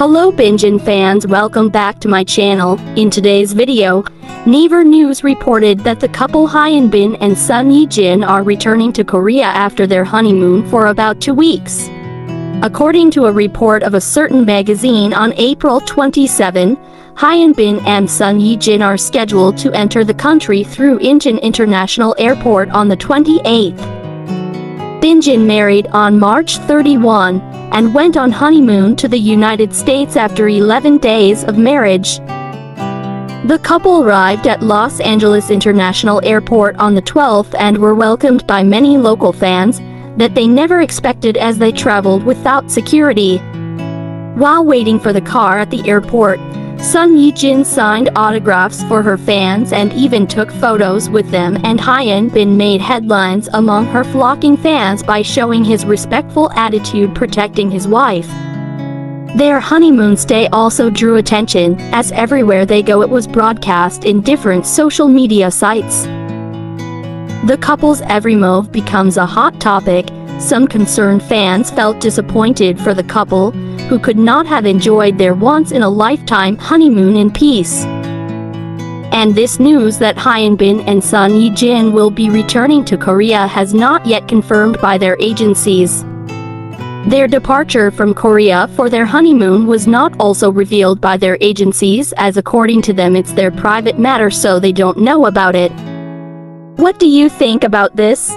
Hello Binjin fans welcome back to my channel. In today's video, Naver News reported that the couple Hyun Bin and Son Ye Jin are returning to Korea after their honeymoon for about two weeks. According to a report of a certain magazine on April 27, Hyun Bin and Son Ye Jin are scheduled to enter the country through Incheon International Airport on the 28th. Binjin married on March 31 and went on honeymoon to the United States after 11 days of marriage. The couple arrived at Los Angeles International Airport on the 12th and were welcomed by many local fans that they never expected as they traveled without security. While waiting for the car at the airport, Son Ye-jin signed autographs for her fans and even took photos with them and Hyun Bin made headlines among her flocking fans by showing his respectful attitude protecting his wife. Their honeymoon stay also drew attention, as everywhere they go it was broadcast in different social media sites. The couple's every move becomes a hot topic, some concerned fans felt disappointed for the couple, who could not have enjoyed their once-in-a-lifetime honeymoon in peace. And this news that Hyun Bin and Son Ye Jin will be returning to Korea has not yet confirmed by their agencies. Their departure from Korea for their honeymoon was not also revealed by their agencies as according to them it's their private matter so they don't know about it. What do you think about this?